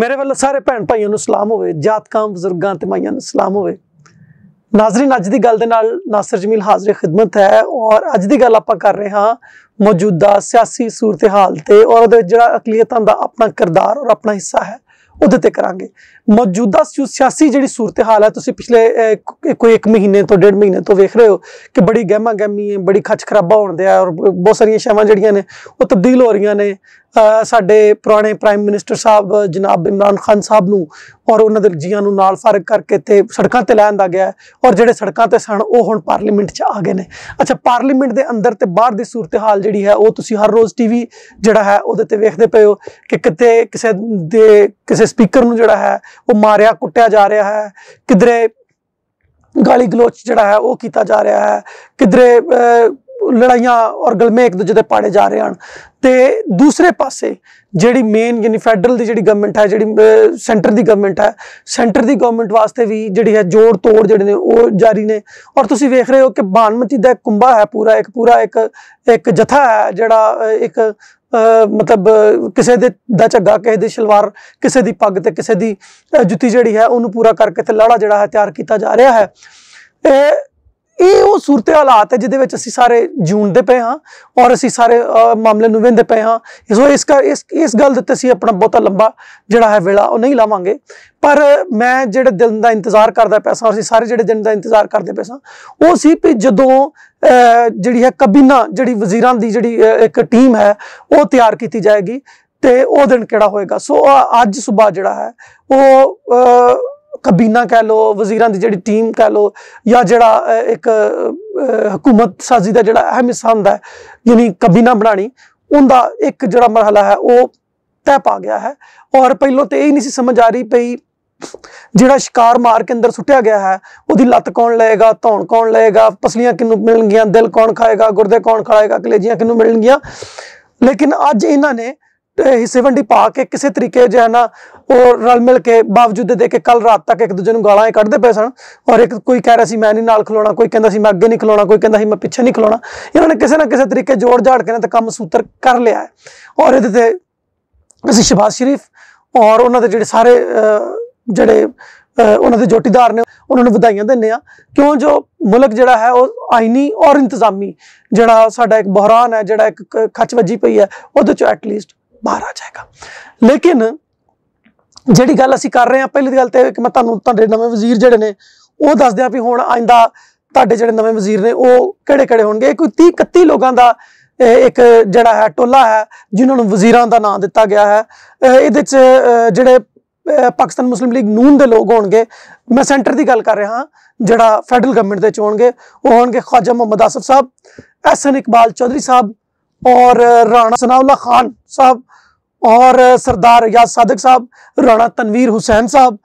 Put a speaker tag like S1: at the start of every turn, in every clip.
S1: ਮੇਰੇ ਵੱਲੋਂ ਸਾਰੇ ਭੈਣ ਭਾਈਆਂ ਨੂੰ ਸਲਾਮ ਹੋਵੇ ਜਾਤਕਾਂ ਬਜ਼ੁਰਗਾਂ ਤੇ ਮਾਈਆਂ ਨੂੰ ਸਲਾਮ ਹੋਵੇ। ਨਾਜ਼ਰੀਨ, ਅੱਜ ਦੀ ਗੱਲ ਦੇ ਨਾਲ ਨਾਸਰ ਜਮੀਲ ਹਾਜ਼ਰ ਖਿਦਮਤ ਹੈ ਔਰ ਅੱਜ ਦੀ ਗੱਲ ਆਪਾਂ ਕਰ ਰਹੇ ਹਾਂ ਮੌਜੂਦਾ ਸਿਆਸੀ ਸੂਰਤ-ਹਾਲ ਤੇ ਔਰ ਉਹਦੇ ਜਿਹੜਾ ਅਕਲੀਅਤਾਂ ਦਾ ਆਪਣਾ ਕਿਰਦਾਰ ਔਰ ਆਪਣਾ ਹਿੱਸਾ ਹੈ, ਉਹਦੇ ਤੇ ਕਰਾਂਗੇ। ਮੌਜੂਦਾ ਸਿਆਸੀ ਜਿਹੜੀ ਸੂਰਤ-ਹਾਲ ਹੈ, ਤੁਸੀਂ ਪਿਛਲੇ ਕੋਈ 1 ਮਹੀਨੇ ਤੋਂ ਡੇਢ ਮਹੀਨੇ ਤੋਂ ਵੇਖ ਰਹੇ ਹੋ ਕਿ ਬੜੀ ਗਹਿਮਾ ਗਹਿਮੀ ਹੈ ਬੜੀ ਖੱਚ ਖਰਾਬਾ ਹੋਣ ਦਿਆ ਔਰ ਬਹੁਤ ਸਾਰੀਆਂ ਸ਼ਾਵਾਂ ਜਿਹੜੀਆਂ ਨੇ, ਉਹ ਤਬਦੀਲ ਹੋ ਰਹੀਆਂ ਨੇ। ਸਾਡੇ ਪੁਰਾਣੇ ਪ੍ਰਾਈਮ ਮਿਨਿਸਟਰ ਸਾਹਿਬ, ਜਨਾਬ ਇਮਰਾਨ ਖਾਨ ਸਾਹਿਬ ਨੂੰ ਔਰ ਉਹਨਾਂ ਦੇ ਜੀਆਂ ਨੂੰ ਨਾਲ ਫ਼ਰਕ ਕਰਕੇ ਤੇ ਸੜਕਾਂ ਤੇ ਲੈਣ ਦਾ ਗਿਆ ਔਰ ਜਿਹੜੇ ਸੜਕਾਂ ਤੇ ਸਨ, ਉਹ ਹੁਣ ਪਾਰਲੀਮੈਂਟ 'ਚ ਆ ਗਏ ਨੇ। ਅੱਛਾ ਪਾਰਲੀਮੈਂਟ ਦੇ ਅੰਦਰ ਤੇ ਬਾਹਰ ਦੀ ਸੂਰਤ-ਹਾਲ ਜਿਹੜੀ ਹੈ, ਉਹ ਤੁਸੀਂ ਹਰ ਰੋਜ਼ ਟੀਵੀ ਜਿਹੜਾ ਹੈ, ਉਹਦੇ ਤੇ ਵੇਖਦੇ ਪਏ ਹੋ ਕਿ ਕਿਤੇ ਕਿਸੇ ਦੇ, ਕਿਸੇ ਸਪੀਕਰ ਨੂੰ ਜਿਹੜਾ ਹੈ, ਉਹ ਮਾਰਿਆ, ਕੁੱਟਿਆ ਜਾ ਰਿਹਾ ਹੈ। ਕਿਧਰੇ ਗਾਲੀ ਗਲੋਚ ਜਿਹੜਾ ਹੈ, ਉਹ ਕੀਤਾ ਜਾ ਰਿਹਾ ਹੈ। ਕਿਧਰੇ ਲੜਾਈਆਂ ਔਰ ਗਲਮੇ ਇੱਕ ਦੂਜੇ ਦੇ ਪਾੜੇ ਜਾ ਰਹੇ ਹਨ। ਤੇ ਦੂਸਰੇ ਪਾਸੇ ਜਿਹੜੀ ਮੇਨ ਯਾਨੀ ਫੈਡਰਲ ਦੀ ਜਿਹੜੀ ਗਵਰਨਮੈਂਟ ਹੈ, ਜਿਹੜੀ ਸੈਂਟਰ ਦੀ ਗਵਰਨਮੈਂਟ ਹੈ ਸੈਂਟਰ ਦੀ ਗਵਰਨਮੈਂਟ ਵਾਸਤੇ ਵੀ ਜਿਹੜੀ ਹੈ ਜੋੜ ਤੋੜ ਜਿਹੜੇ ਨੇ ਉਹ ਜਾਰੀ ਨੇ। ਔਰ ਤੁਸੀਂ ਵੇਖ ਰਹੇ ਹੋ ਕਿ ਬਾਨਮਤੀ ਦਾ ਕੁੰਬਾ ਹੈ ਪੂਰਾ, ਇੱਕ ਪੂਰਾ ਇੱਕ ਇੱਕ ਜਥਾ ਹੈ ਜਿਹੜਾ ਇੱਕ ਮਤਲਬ ਕਿਸੇ ਦੇ ਦਾ ਝੱਗਾ, ਕਿਸੇ ਦੀ ਸ਼ਲਵਾਰ, ਕਿਸੇ ਦੀ ਪੱਗ ਤੇ ਕਿਸੇ ਦੀ ਜੁੱਤੀ ਜਿਹੜੀ ਹੈ ਉਹਨੂੰ ਪੂਰਾ ਕਰਕੇ ਤੇ ਲਾੜਾ ਜਿਹੜਾ ਹੈ ਤਿਆਰ ਕੀਤਾ ਜਾ ਰਿਹਾ ਹੈ। ਇਹ ਇਹ ਉਹ ਸੂਰਤ ਹਾਲਾਤ ਹੈ ਜਿਹਦੇ ਵਿੱਚ ਅਸੀਂ ਸਾਰੇ ਜੂਨਦੇ ਪਏ ਹਾਂ ਔਰ ਅਸੀਂ ਸਾਰੇ ਮਾਮਲੇ ਨੂੰ ਵੇਂਦੇ ਪਏ ਹਾਂ। ਸੋ ਇਸ ਕਰ ਇਸ ਇਸ ਗੱਲ ਦੇ ਉੱਤੇ ਅਸੀਂ ਆਪਣਾ ਬਹੁਤਾ ਲੰਬਾ ਜਿਹੜਾ ਹੈ ਵੇਲਾ ਉਹ ਨਹੀਂ ਲਾਵਾਂਗੇ। ਪਰ ਮੈਂ ਜਿਹੜੇ ਦਿਨ ਦਾ ਇੰਤਜ਼ਾਰ ਕਰਦਾ ਪੈਸਾ ਅਸੀਂ ਸਾਰੇ ਜਿਹੜੇ ਦਿਨ ਦਾ ਇੰਤਜ਼ਾਰ ਕਰਦੇ ਪੈਸਾ ਉਹ ਸੀ ਕਿ ਜਦੋਂ ਜਿਹੜੀ ਹੈ ਕਬੀਨਾ, ਜਿਹੜੀ ਵਜ਼ੀਰਾਂ ਦੀ ਜਿਹੜੀ ਇੱਕ ਟੀਮ ਹੈ, ਉਹ ਤਿਆਰ ਕੀਤੀ ਜਾਏਗੀ ਤੇ ਉਹ ਦਿਨ ਕਿਹੜਾ ਹੋਏਗਾ। ਸੋ ਅੱਜ ਸਵੇਰ ਜਿਹੜਾ ਹੈ, ਉਹ ਕਬੀਨਾ ਕਹਿ ਲੋ ਵਜ਼ੀਰਾਂ ਦੀ ਜਿਹੜੀ ਟੀਮ ਕਹਿ ਲੋ ਜਾਂ ਜਿਹੜਾ ਇੱਕ ਹਕੂਮਤ ਸਾਜ਼ੀ ਦਾ ਜਿਹੜਾ ਅਹਿਮ ਹਿੱਸਾ ਹੁੰਦਾ ਹੈ, ਯਾਨੀ ਕਬੀਨਾ ਬਣਾਣੀ ਉਹਦਾ ਇੱਕ ਜਿਹੜਾ ਮਰਹਲਾ ਹੈ, ਉਹ ਤੈ ਪਾ ਗਿਆ ਹੈ। ਔਰ ਪਹਿਲਾਂ ਤੇ ਇਹ ਨਹੀਂ ਸੀ ਸਮਝ ਆ ਰਹੀ ਪਈ ਜਿਹੜਾ ਸ਼ਿਕਾਰ ਮਾਰ ਕੇ ਅੰਦਰ ਸੁੱਟਿਆ ਗਿਆ ਹੈ, ਉਹਦੀ ਲੱਤ ਕੌਣ ਲਏਗਾ, ਧੌਣ ਕੌਣ ਲਏਗਾ, ਪਸਲੀਆਂ ਕਿੰਨੂੰ ਮਿਲਣਗੀਆਂ, ਦਿਲ ਕੌਣ ਖਾਏਗਾ, ਗੁਰਦੇ ਕੌਣ ਖਾਏਗਾ, ਕਲੇਜੀਆਂ ਕਿੰਨੂੰ ਮਿਲਣਗੀਆਂ। ਲੇਕਿਨ ਅੱਜ ਇਹਨਾਂ ਨੇ ਹਿੱਸੇ ਵੰਡੀ ਪਾ ਕੇ ਕਿਸੇ ਤਰੀਕੇ ਜਿਹਾ ਨਾ ਉਹ ਰਲ ਮਿਲ ਕੇ ਬਾਵਜੂਦ ਦੇ ਕੇ ਕੱਲ ਰਾਤ ਤੱਕ ਇੱਕ ਦੂਜੇ ਨੂੰ ਗਾਲਾਂ ਹੀ ਕੱਢਦੇ ਪਏ ਸਨ ਔਰ ਇੱਕ ਕੋਈ ਕਹਿ ਰਿਹਾ ਸੀ ਮੈਂ ਨਹੀਂ ਨਾਲ ਖਲੋਣਾ, ਕੋਈ ਕਹਿੰਦਾ ਸੀ ਮੈਂ ਅੱਗੇ ਨਹੀਂ ਖਲੋਣਾ, ਕੋਈ ਕਹਿੰਦਾ ਸੀ ਮੈਂ ਪਿੱਛੇ ਨਹੀਂ ਖਲੋਣਾ। ਇਹਨਾਂ ਨੇ ਕਿਸੇ ਨਾ ਕਿਸੇ ਤਰੀਕੇ ਜੋੜ ਜਾੜ ਕੇ ਨਾ ਤੇ ਕੰਮ ਸੂਤਰ ਕਰ ਲਿਆ ਹੈ। ਔਰ ਇਹਦੇ ਤੇ ਅਸੀਂ ਸ਼ਬਾਜ਼ ਸ਼ਰੀਫ ਔਰ ਉਹਨਾਂ ਦੇ ਜਿਹੜੇ ਸਾਰੇ ਜਿਹੜੇ ਉਹਨਾਂ ਦੇ ਜੋਟੀਦਾਰ ਨੇ, ਉਹਨਾਂ ਨੂੰ ਵਧਾਈਆਂ ਦਿੰਨੇ ਆ ਕਿਉਂ ਜੋ ਮੁਲਕ ਜਿਹੜਾ ਹੈ ਉਹ ਆਇਨੀ ਔਰ ਇੰਤਜ਼ਾਮੀ ਜਿਹੜਾ ਸਾਡਾ ਇੱਕ ਬਹਰਾਨ ਹੈ, ਜਿਹੜਾ ਇੱਕ ਖੱਚ ਵੱਜੀ ਪਈ ਹੈ, ਉਹਦੇ 'ਚੋਂ ਐਟਲੀਸਟ ਬਾਹਰ ਆ ਜਾਏਗਾ। ਲੇਕਿਨ ਜਿਹੜੀ ਗੱਲ ਅਸੀਂ ਕਰ ਰਹੇ ਹਾਂ, ਪਹਿਲੀ ਗੱਲ ਤੇ ਕਿ ਮੈਂ ਤੁਹਾਨੂੰ ਤੁਹਾਡੇ ਨਵੇਂ ਵਜ਼ੀਰ ਜਿਹੜੇ ਨੇ, ਉਹ ਦੱਸ ਦਿਆਂ ਵੀ ਹੁਣ ਆਇੰਦਾ ਤੁਹਾਡੇ ਜਿਹੜੇ ਨਵੇਂ ਵਜ਼ੀਰ ਨੇ, ਉਹ ਕਿਹੜੇ ਕਿਹੜੇ ਹੋਣਗੇ? ਕੋਈ 30 31 ਲੋਕਾਂ ਦਾ ਇੱਕ ਜਿਹੜਾ ਹੈ ਟੋਲਾ ਹੈ, ਜਿਨ੍ਹਾਂ ਨੂੰ ਵਜ਼ੀਰਾਂ ਦਾ ਨਾਮ ਦਿੱਤਾ ਗਿਆ ਹੈ। ਇਹਦੇ ਚ ਜਿਹੜੇ ਪਾਕਿਸਤਾਨ ਮੁਸਲਿਮ ਲੀਗ ਨੂਨ ਦੇ ਲੋਕ ਹੋਣਗੇ। ਮੈਂ ਸੈਂਟਰ ਦੀ ਗੱਲ ਕਰ ਰਿਹਾ ਹਾਂ, ਜਿਹੜਾ ਫੈਡਰਲ ਗਵਰਨਮੈਂਟ ਦੇ ਚ ਹੋਣਗੇ, ਉਹ ਹੋਣਗੇ ਖਵਾਜਾ ਮੁਹੰਮਦ ਆਸਫ ਸਾਹਿਬ ਐਸਨ ਇਕਬਾਲ ਚੌਧਰੀ ਸਾਹਿਬ और राणा सनाउल्ला खान साहब और सरदार रियाज सादक साहब, राणा तनवीर हुसैन साहब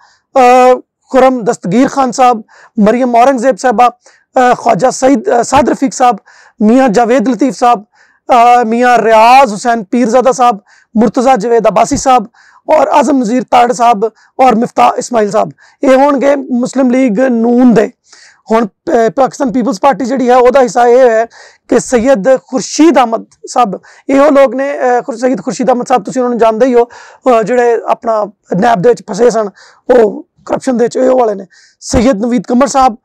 S1: खुरम दस्तगीर खान साहब, मरियम औरंगज़ेब साहबा ख्वाजा सईद साद रफीक साहब, मियाँ जावेद लतीफ़ साहब मियाँ रियाज हुसैन पीरजादा साहब, मुर्तज़ा जवेद अब्बासी साहब और आज़म नज़ीर ताड़ साहब और मिफ्ता इस्माइल साहब। ये होंगे मुस्लिम लीग नून दे। ਹੁਣ ਪਾਕਿਸਤਾਨ ਪੀਪਲਸ ਪਾਰਟੀ ਜਿਹੜੀ ਹੈ, ਉਹਦਾ ਹਿੱਸਾ ਇਹ ਹੈ ਕਿ ਸੈਯਦ ਖੁਰਸ਼ੀਦ ਅਹਿਮਦ ਸਾਹਿਬ, ਇਹੋ ਲੋਕ ਨੇ ਸੈਯਦ ਖੁਰਸ਼ੀਦ ਅਹਿਮਦ ਸਾਹਿਬ, ਤੁਸੀਂ ਉਹਨਾਂ ਨੂੰ ਜਾਣਦੇ ਹੀ ਹੋ ਜਿਹੜੇ ਆਪਣਾ ਨੈਬ ਦੇ ਵਿੱਚ ਫਸੇ ਸਨ, ਉਹ ਕਰਪਸ਼ਨ ਦੇ ਵਿੱਚ ਇਹੋ ਵਾਲੇ ਨੇ। ਸੈਯਦ ਨਵੀਦ ਕਮਰ ਸਾਹਿਬ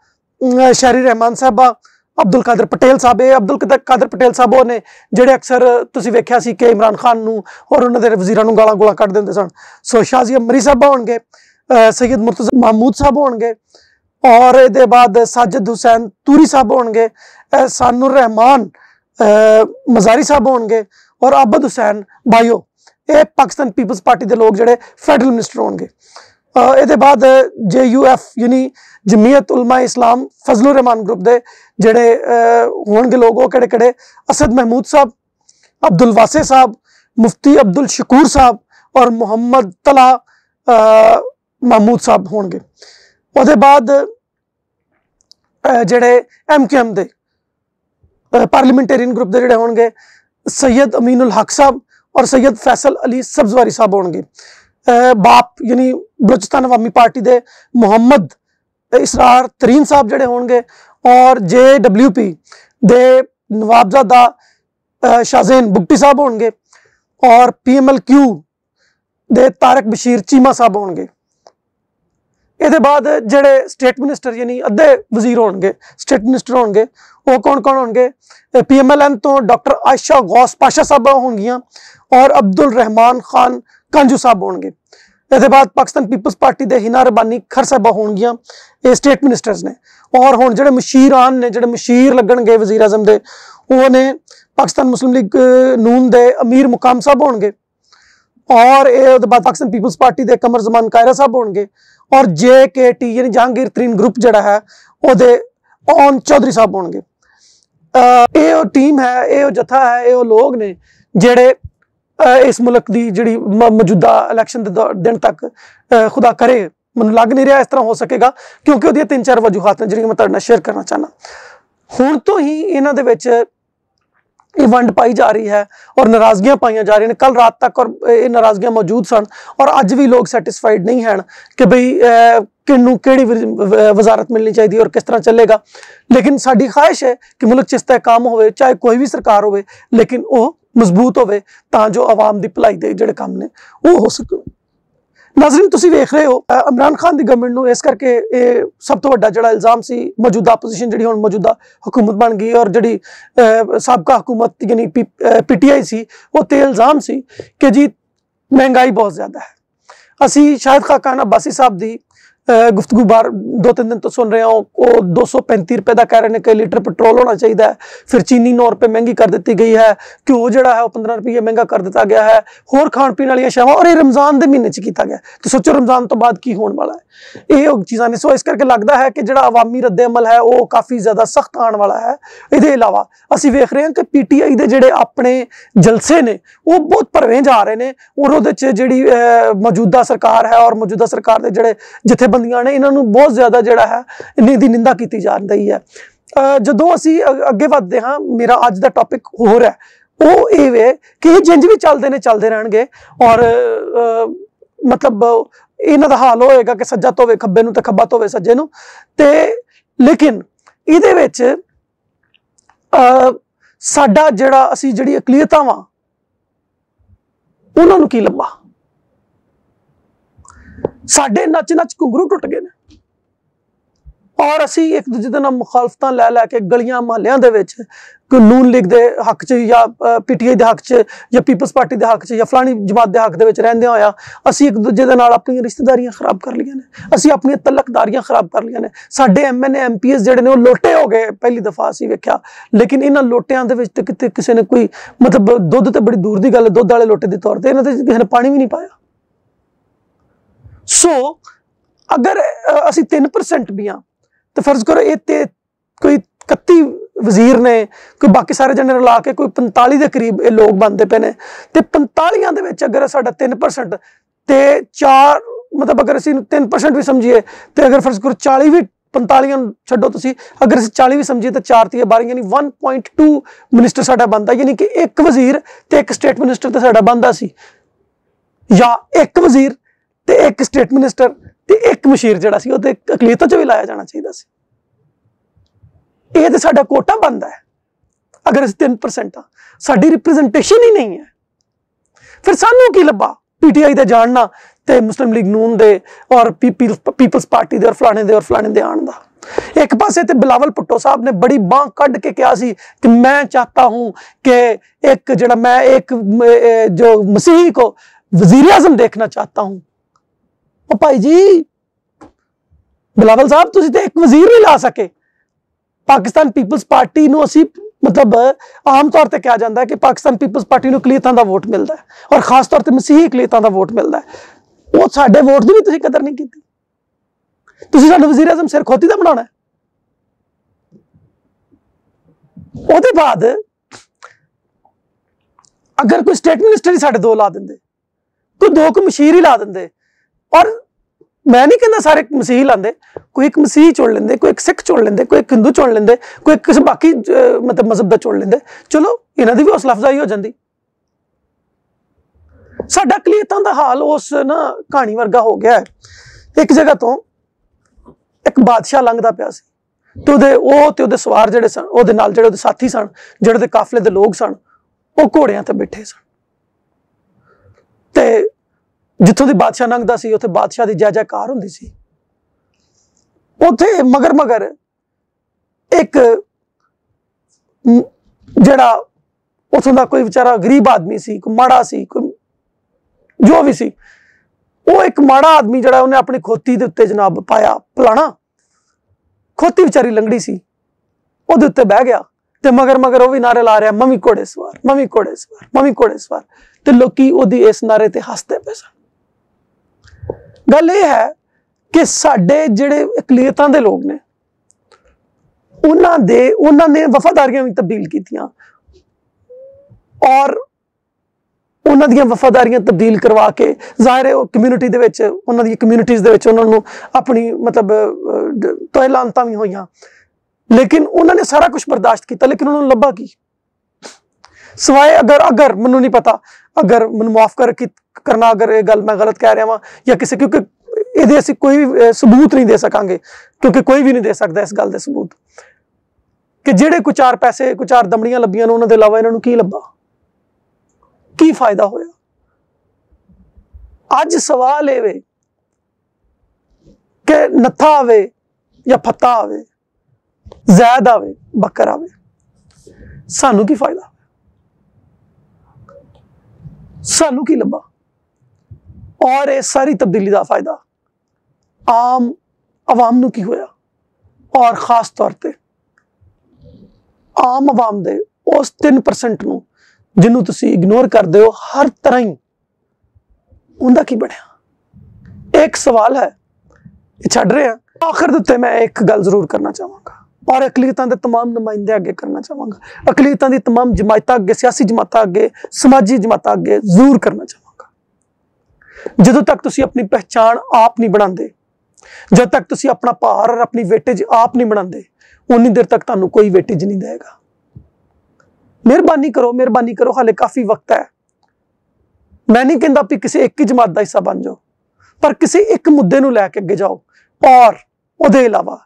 S1: ਸ਼ਹਿਰੀ ਰਹਿਮਾਨ ਸਾਹਿਬਾ, ਅਬਦੁਲ ਕਾਦਰ ਪਟੇਲ ਸਾਹਿਬ, ਇਹ ਅਬਦੁਲ ਕਾਦਰ ਪਟੇਲ ਸਾਹਿਬ ਉਹ ਨੇ, ਜਿਹੜੇ ਅਕਸਰ ਤੁਸੀਂ ਵੇਖਿਆ ਸੀ ਕਿ ਇਮਰਾਨ ਖਾਨ ਨੂੰ ਔਰ ਉਹਨਾਂ ਦੇ ਵਜ਼ੀਰਾਂ ਨੂੰ ਗਾਲਾਂ ਗੋਲਾ ਕੱਢ ਦਿੰਦੇ ਸਨ। ਸੋ ਸ਼ਾਜ਼ੀ ਅਮਰੀ ਸਾਹਿਬ ਹੋਣਗੇ ਸੈਯਦ ਮੁਰਤਜ਼ਾ ਮਹਮੂਦ ਸਾਹਿਬ ਹੋਣਗੇ ਔਰ ਇਹਦੇ ਬਾਅਦ ਸਾਜਦ ਹੁਸੈਨ ਤੂਰੀ ਸਾਹਿਬ ਹੋਣਗੇ ਸਾਨੂਰ ਰਹਿਮਾਨ ਮਜ਼ਾਰੀ ਸਾਹਿਬ ਹੋਣਗੇ ਔਰ ਆਬਦ ਹੁਸੈਨ ਬਾਇਓ ਇਹ ਪਾਕਿਸਤਾਨ ਪੀਪਲਸ ਪਾਰਟੀ ਦੇ ਲੋਕ ਜਿਹੜੇ ਫੈਡਰਲ ਮਿਨਿਸਟਰ ਹੋਣਗੇ। ਇਹਦੇ ਬਾਅਦ ਜੇਯੂਐਫ ਯਾਨੀ ਜਮੀਅਤ ਉਲਮਾ ਇਸਲਾਮ ਫਜ਼ਲੁਰ ਰਹਿਮਾਨ ਗਰੁੱਪ ਦੇ ਜਿਹੜੇ ਹੋਣਗੇ ਲੋਕ, ਉਹ ਕਿਹੜੇ ਕਿਹੜੇ? ਅਸਦ ਮਹਿਮੂਦ ਸਾਹਿਬ, ਅਬਦੁਲ ਵਾਸੇ ਸਾਹਿਬ, ਮੁਫਤੀ ਅਬਦੁਲ ਸ਼ਕੂਰ ਸਾਹਿਬ ਔਰ ਮੁਹੰਮਦ ਤਲਾ ਮਹਮੂਦ ਸਾਹਿਬ ਹੋਣਗੇ। ਉਹਦੇ ਬਾਅਦ ਜਿਹੜੇ ਐਮਕੇਐਮ ਦੇ ਪਾਰਲੀਮੈਂਟੇਰੀਅਨ ਗਰੁੱਪ ਦੇ ਜਿਹੜੇ ਹੋਣਗੇ ਸੈਦ ਅਮੀਨੁਲ ਹਕ ਸਾਹਿਬ ਔਰ ਸੈਦ ਫੈਸਲ ਅਲੀ ਸਬਜ਼ਵਾਰੀ ਸਾਹਿਬ ਹੋਣਗੇ। ਬਾਪ ਯਾਨੀ ਬਲੋਚਿਸਤਾਨ ਆਵਾਮੀ ਪਾਰਟੀ ਦੇ ਮੁਹੰਮਦ ਇਸਰਾਰ ਤਰੀਨ ਸਾਹਿਬ ਜਿਹੜੇ ਹੋਣਗੇ ਔਰ ਜੇ ਡਬਲਯੂ ਪੀ ਦੇ ਨਵਾਬਜ਼ਾਦਾ ਸ਼ਾਜ਼ੇਨ ਬੁਕਟੀ ਸਾਹਿਬ ਹੋਣਗੇ ਔਰ ਪੀਐਮਐਲ ਕਿਊ ਦੇ ਤਾਰਕ ਬਸ਼ੀਰ ਚੀਮਾ ਸਾਹਿਬ ਹੋਣਗੇ। ਇਹਦੇ ਬਾਅਦ ਜਿਹੜੇ ਸਟੇਟ ਮਿਨਿਸਟਰ ਯਾਨੀ ਅੱਧੇ ਵਜ਼ੀਰ ਹੋਣਗੇ ਸਟੇਟ ਮਿਨਿਸਟਰ ਹੋਣਗੇ, ਉਹ ਕੌਣ ਕੌਣ ਹੋਣਗੇ? ਪੀਐਮਐਲਐਨ ਤੋਂ ਡਾਕਟਰ ਆਇਸ਼ਾ ਗੌਸ ਪਾਸ਼ਾ ਸਾਹਿਬ ਹੋਣਗੀਆਂ ਔਰ ਅਬਦੁਲ ਰਹਿਮਾਨ ਖਾਨ ਕੰਜੂ ਸਾਹਿਬ ਹੋਣਗੇ। ਇਹਦੇ ਬਾਅਦ ਪਾਕਿਸਤਾਨ ਪੀਪਲਸ ਪਾਰਟੀ ਦੇ ਹਿਨਾ ਰਬਾਨੀ ਖਰ ਸਾਹਿਬਾ ਹੋਣਗੀਆਂ, ਇਹ ਸਟੇਟ ਮਿਨਿਸਟਰਸ ਨੇ। ਔਰ ਹੁਣ ਜਿਹੜੇ ਮਸ਼ੀਰ ਆਨ ਨੇ, ਜਿਹੜੇ ਮਸ਼ੀਰ ਲੱਗਣਗੇ ਵਜ਼ੀਰ ਆਜ਼ਮ ਦੇ, ਉਹ ਨੇ ਪਾਕਿਸਤਾਨ ਮੁਸਲਿਮ ਲੀਗ ਨੂਨ ਦੇ ਅਮੀਰ ਮੁਕਾਮ ਸਾਹਿਬ ਹੋਣਗੇ। ਔਰ ਇਹ ਉਹਦੇ ਬਾਅਦ ਪਾਕਿਸਤਾਨ ਪੀਪਲਸ ਪਾਰਟੀ ਦੇ ਕਮਰ ਜ਼ਮਾਨ ਕਾਇਰਾ ਸਾਹਿਬ ਹੋਣਗੇ। ਔਰ ਜੇਕੇਟੀ ਯਾਨੀ ਜਹਾਂਗੀਰ ਤਰੀਨ ਗਰੁੱਪ ਜਿਹੜਾ ਹੈ, ਉਹਦੇ ਔਨ ਚੌਧਰੀ ਸਾਹਿਬ ਹੋਣਗੇ। ਇਹ ਉਹ ਟੀਮ ਹੈ, ਇਹ ਉਹ ਜਥਾ ਹੈ, ਇਹ ਉਹ ਲੋਕ ਨੇ ਜਿਹੜੇ ਇਸ ਮੁਲਕ ਦੀ ਜਿਹੜੀ ਮੌਜੂਦਾ ਇਲੈਕਸ਼ਨ ਦੇ ਦਿਨ ਤੱਕ ਖੁਦਾ ਕਰੇ, ਮੈਨੂੰ ਲੱਗ ਨਹੀਂ ਰਿਹਾ ਇਸ ਤਰ੍ਹਾਂ ਹੋ ਸਕੇਗਾ, ਕਿਉਂਕਿ ਉਹਦੀਆਂ ਤਿੰਨ ਚਾਰ ਵਜੂਹਾਤ ਨੇ ਜਿਹੜੀਆਂ ਮੈਂ ਤੁਹਾਡੇ ਨਾਲ ਸ਼ੇਅਰ ਕਰਨਾ ਚਾਹਨਾ ਹੁਣ ਤੋਂ ਹੀ ਇਹਨਾਂ ਦੇ ਵਿੱਚ ਇਹ ਵੰਡ ਪਾਈ ਜਾ ਰਹੀ ਹੈ ਔਰ ਨਾਰਾਜ਼ਗੀਆਂ ਪਾਈਆਂ ਜਾ ਰਹੀਆਂ ਨੇ ਕੱਲ ਰਾਤ ਤੱਕ ਔਰ ਇਹ ਨਾਰਾਜ਼ਗੀਆਂ ਮੌਜੂਦ ਸਨ ਔਰ ਅੱਜ ਵੀ ਲੋਕ ਸੈਟੀਸਫਾਈਡ ਨਹੀਂ ਹਨ ਕਿ ਭਈ ਕਿੰਨੂੰ ਕਿਹੜੀ ਵਜ਼ਾਰਤ ਮਿਲਣੀ ਚਾਹੀਦੀ ਔਰ ਕਿਸ ਤਰ੍ਹਾਂ ਚੱਲੇਗਾ ਲੇਕਿਨ ਸਾਡੀ ਖਾਹਿਸ਼ ਹੈ ਕਿ ਮੁਲਕ ਚ ਇਸਤਹਿਕਾਮ ਹੋਵੇ ਚਾਹੇ ਕੋਈ ਵੀ ਸਰਕਾਰ ਹੋਵੇ ਲੇਕਿਨ ਉਹ ਮਜ਼ਬੂਤ ਹੋਵੇ ਤਾਂ ਜੋ ਆਵਾਮ ਦੀ ਭਲਾਈ ਦੇ ਜਿਹੜੇ ਕੰਮ ਨੇ ਉਹ ਹੋ ਸਕਣ ਨਾਜ਼ਰੀਨ, ਤੁਸੀਂ ਵੇਖ ਰਹੇ ਹੋ ਇਮਰਾਨ ਖਾਨ ਦੀ ਗਵਰਨਮੈਂਟ ਨੂੰ ਇਸ ਕਰਕੇ ਇਹ ਸਭ ਤੋਂ ਵੱਡਾ ਜਿਹੜਾ ਇਲਜ਼ਾਮ ਸੀ, ਮੌਜੂਦਾ ਪੋਜੀਸ਼ਨ ਜਿਹੜੀ ਹੁਣ ਮੌਜੂਦਾ ਹਕੂਮਤ ਬਣ ਗਈ ਔਰ ਜਿਹੜੀ ਸਾਬਕਾ ਹਕੂਮਤ ਯਾਨੀ ਪੀਟੀਆਈ ਸੀ, ਉਹ ਤੇ ਇਲਜ਼ਾਮ ਸੀ ਕਿ ਜੀ ਮਹਿੰਗਾਈ ਬਹੁਤ ਜ਼ਿਆਦਾ ਹੈ। ਅਸੀਂ ਸ਼ਾਇਦ ਖਾਕਾਨਾ ਬਾਸੀ ਸਾਹਿਬ ਦੀ ਗੁਫ਼ਤਗੂ ਬਾਰ ਦੋ ਤਿੰਨ ਦਿਨ ਤੋਂ ਸੁਣ ਰਹੇ ਹਾਂ, ਉਹ 235 ਰੁਪਏ ਦਾ ਕਹਿ ਰਹੇ ਨੇ ਕਿ ਲੀਟਰ ਪੈਟਰੋਲ ਹੋਣਾ ਚਾਹੀਦਾ ਹੈ। ਫਿਰ ਚੀਨੀ 9 ਰੁਪਏ ਮਹਿੰਗੀ ਕਰ ਦਿੱਤੀ ਗਈ ਹੈ। ਘਿਓ ਜਿਹੜਾ ਹੈ ਉਹ 15 ਰੁਪਏ ਮਹਿੰਗਾ ਕਰ ਦਿੱਤਾ ਗਿਆ ਹੈ। ਹੋਰ ਖਾਣ ਪੀਣ ਵਾਲੀਆਂ ਸ਼ਾਵਾਂ ਔਰ ਇਹ ਰਮਜ਼ਾਨ ਦੇ ਮਹੀਨੇ 'ਚ ਕੀਤਾ ਗਿਆ ਤੇ ਸੋਚੋ ਰਮਜ਼ਾਨ ਤੋਂ ਬਾਅਦ ਕੀ ਹੋਣ ਵਾਲਾ ਹੈ। ਇਹ ਉਹ ਚੀਜ਼ਾਂ ਨੇ, ਸੋ ਇਸ ਕਰਕੇ ਲੱਗਦਾ ਹੈ ਕਿ ਜਿਹੜਾ ਆਵਾਮੀ ਰੱਦੇ ਅਮਲ ਹੈ, ਉਹ ਕਾਫੀ ਜ਼ਿਆਦਾ ਸਖਤ ਆਉਣ ਵਾਲਾ ਹੈ। ਇਹਦੇ ਇਲਾਵਾ ਅਸੀਂ ਵੇਖ ਰਹੇ ਹਾਂ ਕਿ ਪੀਟੀਆਈ ਦੇ ਜਿਹੜੇ ਆਪਣੇ ਜਲਸੇ ਨੇ, ਉਹ ਬਹੁਤ ਭਰਵੇਂ ਜਾ ਰਹੇ ਨੇ। ਔਰ ਉਹਦੇ 'ਚ ਜਿਹੜੀ ਮੌਜੂਦਾ ਸਰਕਾਰ ਹੈ, ਔਰ ਮੌਜੂਦਾ ਸਰਕਾਰ ਦੇ ਜਿਹੜੇ ਜਿੱਥੇ ਬੰਦੀਆਂ ਨੇ, ਇਹਨਾਂ ਨੂੰ ਬਹੁਤ ਜ਼ਿਆਦਾ ਜਿਹੜਾ ਹੈ, ਇੰਨੀ ਦੀ ਨਿੰਦਾ ਕੀਤੀ ਜਾ ਰਹੀ ਹੈ। ਜਦੋਂ ਅਸੀਂ ਅੱਗੇ ਵਧਦੇ ਹਾਂ, ਮੇਰਾ ਅੱਜ ਦਾ ਟੌਪਿਕ ਹੋਰ ਹੈ। ਉਹ ਇਹ ਵੇ ਕਿ ਇਹ ਜਿੰਜ ਵੀ ਚੱਲਦੇ ਨੇ, ਚੱਲਦੇ ਰਹਿਣਗੇ। ਔਰ ਮਤਲਬ ਇਹਨਾਂ ਦਾ ਹਾਲ ਹੋਏਗਾ ਕਿ ਸੱਜਾ ਤੋਵੇ ਖੱਬੇ ਨੂੰ ਤੇ ਖੱਬਾ ਤੋਵੇ ਸੱਜੇ ਨੂੰ। ਤੇ ਲੇਕਿਨ ਇਹਦੇ ਵਿੱਚ ਸਾਡਾ ਜਿਹੜਾ ਅਸੀਂ ਜਿਹੜੀ ਅਕਲੀਅਤਾਂ ਵਾਂ, ਉਹਨਾਂ ਨੂੰ ਕੀ ਲੱਭਾ? ਸਾਡੇ ਨੱਚ ਨੱਚ ਘੁੰਗਰੂ ਟੁੱਟ ਗਏ ਨੇ। ਔਰ ਅਸੀਂ ਇੱਕ ਦੂਜੇ ਦੇ ਨਾਲ ਮੁਖਾਲਫਤਾਂ ਲੈ ਲੈ ਕੇ ਗਲੀਆਂ ਮਹੱਲਿਆਂ ਦੇ ਵਿੱਚ ਕਾਨੂੰਨ ਲੀਗ ਦੇ ਹੱਕ 'ਚ ਜਾਂ ਪੀਟੀਆਈ ਦੇ ਹੱਕ 'ਚ ਜਾਂ ਪੀਪਲਸ ਪਾਰਟੀ ਦੇ ਹੱਕ 'ਚ ਜਾਂ ਫਲਾਣੀ ਜਮਾਤ ਦੇ ਹੱਕ ਦੇ ਵਿੱਚ ਰਹਿੰਦੇ ਹੋਇਆ ਅਸੀਂ ਇੱਕ ਦੂਜੇ ਦੇ ਨਾਲ ਆਪਣੀਆਂ ਰਿਸ਼ਤੇਦਾਰੀਆਂ ਖਰਾਬ ਕਰ ਲਈਆਂ ਨੇ। ਅਸੀਂ ਆਪਣੀਆਂ ਤਲਕਦਾਰੀਆਂ ਖਰਾਬ ਕਰ ਲਈਆਂ ਨੇ। ਸਾਡੇ ਐਮਐਨਏ ਐਮਪੀਐਸ ਜਿਹੜੇ ਨੇ ਉਹ ਲੋਟੇ ਹੋ ਗਏ ਪਹਿਲੀ ਦਫਾ ਅਸੀਂ ਵੇਖਿਆ। ਲੇਕਿਨ ਇਹਨਾਂ ਲੋਟਿਆਂ ਦੇ ਵਿੱਚ ਤੇ ਕਿਤੇ ਕਿਸੇ ਨੇ ਕੋਈ ਮਤਲਬ ਦੁੱਧ ਤੇ ਬੜੀ ਦੂਰ ਦੀ ਗੱਲ ਦੁੱਧ ਵਾਲੇ ਲੋਟੇ ਦੇ ਤੌਰ ਤੇ ਇਹਨਾਂ ਤੇ ਕਿਸੇ ਨੇ ਪਾਣੀ ਵੀ ਨਹੀਂ ਪਾਇਆ। ਸੋ ਅਗਰ ਅਸੀਂ 3% ਵੀ ਆ ਤਾਂ ਫਰਜ਼ ਕਰੋ ਇਹ ਤੇ ਕੋਈ 31 ਵਜ਼ੀਰ ਨੇ, ਕੋਈ ਬਾਕੀ ਸਾਰੇ ਜਣੇ ਰਲਾ ਕੇ ਕੋਈ 45 ਦੇ ਕਰੀਬ ਇਹ ਲੋਕ ਬਣਦੇ ਪਏ ਨੇ, ਤੇ 45ਾਂ ਦੇ ਵਿੱਚ ਅਗਰ ਸਾਡਾ 3% ਤੇ 4 ਮਤਲਬ ਅਗਰ ਅਸੀਂ 3% ਵੀ ਸਮਝੀਏ, ਤੇ ਅਗਰ ਫਰਜ਼ ਕਰੋ 40 ਵੀ 45 ਛੱਡੋ ਤੁਸੀਂ, ਅਗਰ ਅਸੀਂ 40 ਵੀ ਸਮਝੀਏ ਤਾਂ 4 ਤੀਏ 12 ਯਾਨੀ 1.2 ਮਿਨਿਸਟਰ ਸਾਡਾ ਬੰਦਾ ਯਾਨੀ ਕਿ ਇੱਕ ਵਜ਼ੀਰ ਤੇ ਇੱਕ ਸਟੇਟ ਮਿਨਿਸਟਰ ਤੇ ਸਾਡਾ ਬੰਦਾ ਸੀ, ਜਾਂ ਇੱਕ ਵਜ਼ੀਰ ਤੇ ਇੱਕ ਸਟੇਟ ਮਿਨਿਸਟਰ ਤੇ ਇੱਕ ਮਸ਼ੀਰ ਜਿਹੜਾ ਸੀ ਉਹ ਤੇ ਅਕਲੀਅਤਾਂ ਚ ਵੀ ਲਾਇਆ ਜਾਣਾ ਚਾਹੀਦਾ ਸੀ ਇਹ ਤੇ ਸਾਡਾ ਕੋਟਾ ਬੰਦਾ ਹੈ ਅਗਰ ਅਸੀਂ 3% ਆ ਸਾਡੀ ਰਿਪਰੈਜ਼ੈਂਟੇਸ਼ਨ ਹੀ ਨਹੀਂ ਹੈ ਫਿਰ ਸਾਨੂੰ ਕੀ ਲੱਭਾ ਪੀਟੀਆਈ ਦਾ ਜਾਣਨਾ ਤੇ ਮੁਸਲਿਮ ਲੀਗ ਨੂਨ ਦੇ ਔਰ ਪੀਪਲਸ ਪਾਰਟੀ ਦੇ ਔਰ ਫਲਾਣੇ ਦੇ ਔਰ ਫਲਾਣੇ ਦੇ ਆਣ ਦਾ ਇੱਕ ਪਾਸੇ ਤੇ ਬਿਲਾਵਲ ਪੁੱਟੋ ਸਾਹਿਬ ਨੇ ਬੜੀ ਬਾਹ ਕੱਢ ਕੇ ਕਿਹਾ ਸੀ ਕਿ ਮੈਂ ਚਾਹਤਾ ਹੂੰ ਕਿ ਇੱਕ ਜਿਹੜਾ ਮੈਂ ਇੱਕ ਜੋ ਮਸੀਹ ਕੋ ਵਜ਼ੀਰ ਆਜ਼ਮ ਦੇਖਣਾ ਚਾਹਤਾ ਹੂੰ ਉਹ ਭਾਈ ਜੀ, ਬਲਾਵਲ ਸਾਹਿਬ, ਤੁਸੀਂ ਤੇ ਇੱਕ ਵਜ਼ੀਰ ਨਹੀਂ ਲਾ ਸਕੇ। ਪਾਕਿਸਤਾਨ ਪੀਪਲਸ ਪਾਰਟੀ ਨੂੰ ਅਸੀਂ, ਮਤਲਬ, ਆਮ ਤੌਰ ਤੇ ਕਿਹਾ ਜਾਂਦਾ ਹੈ ਕਿ ਪਾਕਿਸਤਾਨ ਪੀਪਲਸ ਪਾਰਟੀ ਨੂੰ ਕਲੀਤਾਂ ਦਾ ਵੋਟ ਮਿਲਦਾ ਹੈ ਔਰ ਖਾਸ ਤੌਰ ਤੇ ਮਸੀਹੀ ਕਲੀਤਾਂ ਦਾ ਵੋਟ ਮਿਲਦਾ ਹੈ। ਉਹ ਸਾਡੇ ਵੋਟ ਦੀ ਵੀ ਤੁਸੀਂ ਕਦਰ ਨਹੀਂ ਕੀਤੀ। ਤੁਸੀਂ ਸਾਨੂੰ ਵਜ਼ੀਰ ਆਜ਼ਮ ਸਿਰ ਖੋਤੀ ਦਾ ਬਣਾਉਣਾ ਉਹਦੇ ਬਾਅਦ ਅਗਰ ਕੋਈ ਸਟੇਟ ਮਿਨਿਸਟਰ ਹੀ ਸਾਡੇ ਦੋ ਲਾ ਦਿੰਦੇ, ਕੋਈ ਦੋ ਕੁ ਮਸ਼ੀਰ ਹੀ ਲਾ ਦਿੰਦੇ ਔਰ ਮੈਂ ਨਹੀਂ ਕਹਿੰਦਾ ਸਾਰੇ ਮਸੀਹ ਲਾਂਦੇ ਕੋਈ ਇੱਕ ਮਸੀਹ ਚੁਣ ਲੈਂਦੇ ਕੋਈ ਇੱਕ ਸਿੱਖ ਚੁਣ ਲੈਂਦੇ ਕੋਈ ਇੱਕ ਹਿੰਦੂ ਚੁਣ ਲੈਂਦੇ ਕੋਈ ਕਿਸੇ ਬਾਕੀ ਮਤਲਬ ਮਜ਼ਹਬ ਦਾ ਚੁਣ ਲੈਂਦੇ ਚਲੋ ਇਹਨਾਂ ਦੀ ਵੀ ਹੌਸਲਾ ਅਫਜ਼ਾਈ ਹੋ ਜਾਂਦੀ ਸਾਡਾ ਕਲੀਤਾਂ ਦਾ ਹਾਲ ਉਸ ਨਾ ਕਹਾਣੀ ਵਰਗਾ ਹੋ ਗਿਆ ਇੱਕ ਜਗ੍ਹਾ ਤੋਂ ਇੱਕ ਬਾਦਸ਼ਾਹ ਲੰਘਦਾ ਪਿਆ ਸੀ ਤੇ ਉਹਦੇ ਉਹ ਤੇ ਉਹਦੇ ਸਵਾਰ ਜਿਹੜੇ ਸਨ ਉਹਦੇ ਨਾਲ ਜਿਹੜੇ ਉਹਦੇ ਸਾਥੀ ਸਨ ਜਿਹੜੇ ਦੇ ਕਾਫਲੇ ਦੇ ਲੋਕ ਸਨ ਉਹ ਘੋੜਿਆਂ ਤੇ ਬੈਠੇ ਸਨ ਤੇ ਜਿੱਥੋਂ ਦੀ ਬਾਦਸ਼ਾਹ ਲੰਘਦਾ ਸੀ, ਉੱਥੇ ਬਾਦਸ਼ਾਹ ਦੀ ਜੈ ਜੈਕਾਰ ਹੁੰਦੀ ਸੀ। ਉੱਥੇ ਮਗਰ ਮਗਰ ਇੱਕ ਜਿਹੜਾ ਉਥੋਂ ਦਾ ਕੋਈ ਵਿਚਾਰਾ ਗਰੀਬ ਆਦਮੀ ਸੀ, ਕੋਈ ਮਾੜਾ ਸੀ, ਕੋਈ ਜੋ ਵੀ ਸੀ, ਉਹ ਇੱਕ ਮਾੜਾ ਆਦਮੀ ਜਿਹੜਾ ਉਹਨੇ ਆਪਣੀ ਖੋਤੀ ਦੇ ਉੱਤੇ ਜਨਾਬ ਪਾਇਆ ਪਲਾਣਾ ਖੋਤੀ ਵਿਚਾਰੀ ਲੰਗੜੀ ਸੀ। ਉਹਦੇ ਉੱਤੇ ਬਹਿ ਗਿਆ ਤੇ ਮਗਰ ਮਗਰ ਉਹ ਵੀ ਨਾਰੇ ਲਾ ਰਿਹਾ, ਮਮੀ ਕੋੜੇ ਸਵਾਰ, ਮਮੀ ਕੋੜੇ ਸਵਾਰ, ਮਮੀ ਕੋੜੇ ਸਵਾਰ। ਤੇ ਲੋਕੀ ਉਹਦੀ ਇਸ ਨਾਰੇ ਤੇ ਹੱਸਦੇ ਪਏ ਸਨ। ਗੱਲ ਇਹ ਹੈ ਕਿ ਸਾਡੇ ਜਿਹੜੇ ਅਕਲੀਅਤਾਂ ਦੇ ਲੋਕ ਨੇ, ਉਹਨਾਂ ਦੇ, ਉਹਨਾਂ ਨੇ ਵਫਾਦਾਰੀਆਂ ਵੀ ਤਬਦੀਲ ਕੀਤੀਆਂ। ਔਰ ਉਹਨਾਂ ਦੀਆਂ ਵਫਾਦਾਰੀਆਂ ਤਬਦੀਲ ਕਰਵਾ ਕੇ ਜ਼ਾਹਿਰ ਹੈ ਉਹ ਕਮਿਊਨਿਟੀ ਦੇ ਵਿੱਚ, ਉਹਨਾਂ ਦੀ ਕਮਿਊਨਿਟੀਆਂ ਦੇ ਵਿੱਚ ਉਹਨਾਂ ਨੂੰ ਆਪਣੀ ਮਤਲਬ ਤੋਇਲਾਂਤਾਂ ਵੀ ਹੋਈਆਂ। ਲੇਕਿਨ ਉਹਨਾਂ ਨੇ ਸਾਰਾ ਕੁਝ ਬਰਦਾਸ਼ਤ ਕੀਤਾ, ਲੇਕਿਨ ਉਹਨਾਂ ਨੂੰ ਲੱਭਾ ਕੀ? ਸਵਾਏ ਅਗਰ ਅਗਰ ਮੈਨੂੰ ਨਹੀਂ ਪਤਾ, ਅਗਰ ਮੈਨੂੰ ਮਾਫ ਕਰ ਕਰਨਾ, ਅਗਰ ਇਹ ਗੱਲ ਮੈਂ ਗਲਤ ਕਹਿ ਰਿਹਾ ਵਾਂ ਜਾਂ ਕਿਸੇ ਕਿਉਂਕਿ ਇਹਦੇ ਅਸੀਂ ਕੋਈ ਵੀ ਸਬੂਤ ਨਹੀਂ ਦੇ ਸਕਾਂਗੇ, ਕਿਉਂਕਿ ਕੋਈ ਵੀ ਨਹੀਂ ਦੇ ਸਕਦਾ ਇਸ ਗੱਲ ਦੇ ਸਬੂਤ। ਕਿ ਜਿਹੜੇ ਕੁ ਚਾਰ ਪੈਸੇ, ਕੁ ਚਾਰ ਦਮੜੀਆਂ ਲੱਭੀਆਂ ਨੇ ਉਹਨਾਂ ਦੇ ਇਲਾਵਾ ਇਹਨਾਂ ਨੂੰ ਕੀ ਲੱਭਾ? ਕੀ ਫਾਇਦਾ ਹੋਇਆ? ਅੱਜ ਸਵਾਲ ਇਹ ਵੇ ਕਿ ਨੱਥਾ ਆਵੇ ਜਾਂ ਫੱਤਾ ਆਵੇ ਜ਼ੈਦ ਆਵੇ, ਬੱਕਰ ਆਵੇ, ਸਾਨੂੰ ਕੀ ਫਾਇਦਾ? ਸਾਨੂੰ ਕੀ ਲੱਭਾ? ਔਰ ਇਹ ਸਾਰੀ ਤਬਦੀਲੀ ਦਾ ਫਾਇਦਾ। ਆਮ ਆਵਾਮ ਨੂੰ ਕੀ ਹੋਇਆ? ਔਰ ਖਾਸ ਤੌਰ ਤੇ ਆਮ ਆਵਾਮ ਦੇ ਉਸ 3% ਨੂੰ ਜਿਹਨੂੰ ਤੁਸੀਂ ਇਗਨੋਰ ਕਰਦੇ ਹੋ, ਹਰ ਤਰ੍ਹਾਂ ਹੀ ਉਹਦਾ ਕੀ ਬਣਿਆ? ਇੱਕ ਸਵਾਲ ਹੈ, ਇਹ ਛੱਡ ਰਹੇ ਆ ਆਖਰ ਦੇ ਉੱਤੇ ਮੈਂ ਇੱਕ ਗੱਲ ਜ਼ਰੂਰ ਕਰਨਾ ਚਾਹਾਂਗਾ। ਔਰ ਅਕਲੀਤਾਂ ਦੇ तमाम ਨੁਮਾਇੰਦੇ ਅੱਗੇ ਕਰਨਾ ਚਾਹਾਂਗਾ ਅਕਲੀਤਾਂ ਦੀ तमाम ਜਮਾਤਾਂ ਅੱਗੇ ਸਿਆਸੀ ਜਮਾਤਾਂ ਅੱਗੇ ਸਮਾਜੀ ਜਮਾਤਾਂ ਅੱਗੇ ਜ਼ਰੂਰ ਕਰਨਾ ਚਾਹਾਂਗਾ ਜਦੋਂ ਤੱਕ ਤੁਸੀਂ ਆਪਣੀ ਪਹਿਚਾਣ ਆਪ ਨਹੀਂ ਬਣਾਉਂਦੇ ਜਦ ਤੱਕ ਤੁਸੀਂ ਆਪਣਾ ਭਾਰ ਔਰ ਆਪਣੀ ਵੇਟੇਜ ਆਪ ਨਹੀਂ ਬਣਾਉਂਦੇ ਉਨੀ ਦੇਰ ਤੱਕ ਤੁਹਾਨੂੰ ਕੋਈ ਵੇਟੇਜ ਨਹੀਂ ਦੇਗਾ ਮਿਹਰਬਾਨੀ ਕਰੋ ਮਿਹਰਬਾਨੀ ਕਰੋ ਹਾਲੇ ਕਾਫੀ ਵਕਤ ਹੈ ਮੈਂ ਨਹੀਂ ਕਹਿੰਦਾ ਵੀ ਕਿਸੇ ਇੱਕ ਹੀ ਜਮਾਤ ਦਾ ਹਿੱਸਾ ਬਣ ਜਾਓ ਪਰ ਕਿਸੇ ਇੱਕ ਮੁੱਦੇ ਨੂੰ ਲੈ ਕੇ ਅੱਗੇ ਜਾਓ ਔਰ ਉਹਦੇ ਇਲਾਵਾ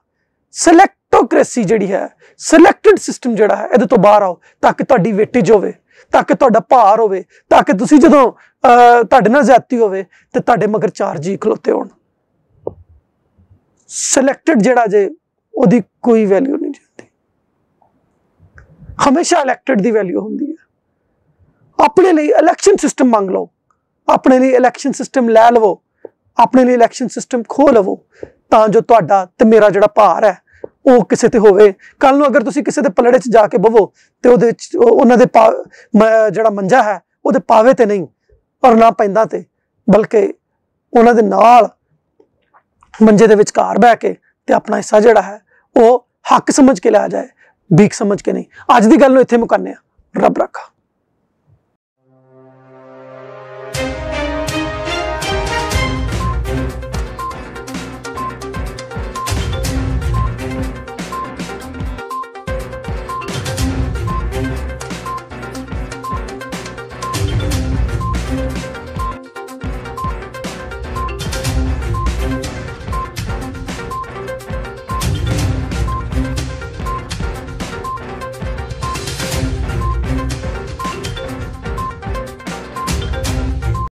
S1: ਸਿਲੈਕਟੋਕ੍ਰੇਸੀ ਜਿਹੜੀ ਹੈ ਸਿਲੈਕਟਡ ਸਿਸਟਮ ਜਿਹੜਾ ਹੈ, ਇਹਦੇ ਤੋਂ ਬਾਹਰ ਆਓ, ਤਾਂ ਕਿ ਤੁਹਾਡੀ ਵੇਟੇਜ ਹੋਵੇ, ਤਾਂ ਕਿ ਤੁਹਾਡਾ ਭਾਰ ਹੋਵੇ, ਤਾਂ ਕਿ ਤੁਸੀਂ ਜਦੋਂ ਤੁਹਾਡੇ ਨਾਲ ਜ਼ਿਆਦਤੀ ਹੋਵੇ, ਤੇ ਤੁਹਾਡੇ ਮਗਰ ਚਾਰ ਜੀ ਖਲੋਤੇ ਹੋਣ। ਸਿਲੈਕਟਡ ਜਿਹੜਾ ਜੇ, ਉਹਦੀ ਕੋਈ ਵੈਲਿਊ ਨਹੀਂ ਜਾਂਦੀ। ਹਮੇਸ਼ਾ ਇਲੈਕਟਡ ਦੀ ਵੈਲਿਊ ਹੁੰਦੀ ਹੈ। ਆਪਣੇ ਲਈ ਇਲੈਕਸ਼ਨ ਸਿਸਟਮ ਮੰਗ ਲਓ। ਆਪਣੇ ਲਈ ਇਲੈਕਸ਼ਨ ਸਿਸਟਮ ਲੈ ਲਵੋ। ਆਪਣੇ ਲਈ ਇਲੈਕਸ਼ਨ ਸਿਸਟਮ ਖੋ ਲਵੋ। ਤਾਂ ਜੋ ਤੁਹਾਡਾ ਤੇ ਮੇਰਾ ਜਿਹੜਾ ਭਾਰ ਹੈ ਉਹ ਕਿਸੇ ਤੇ ਹੋਵੇ। ਕੱਲ ਨੂੰ ਅਗਰ ਤੁਸੀਂ ਕਿਸੇ ਦੇ ਪਲੜੇ 'ਚ ਜਾ ਕੇ ਬਵੋ ਤੇ ਉਹਦੇ ਵਿੱਚ ਉਹ- ਉਹਨਾਂ ਦੇ ਪਾ- ਮ- ਜਿਹੜਾ ਮੰਜਾ ਹੈ, ਉਹਦੇ ਪਾਵੇ ਤੇ ਨਹੀਂ ਔਰ ਨਾ ਪੈਂਦਾ ਤੇ, ਬਲਕਿ ਉਹਨਾਂ ਦੇ ਨਾਲ ਮੰਜੇ ਦੇ ਵਿਚਕਾਰ ਬਹਿ ਕੇ ਤੇ ਆਪਣਾ ਹਿੱਸਾ ਜਿਹੜਾ ਹੈ, ਉਹ ਹੱਕ ਸਮਝ ਕੇ ਲਿਆ ਜਾਏ, ਭੀਖ ਸਮਝ ਕੇ ਨਹੀਂ। ਅੱਜ ਦੀ ਗੱਲ ਨੂੰ ਇੱਥੇ ਮੁਕਾਨੇ ਆ ਰੱਬ ਰੱਖਾ।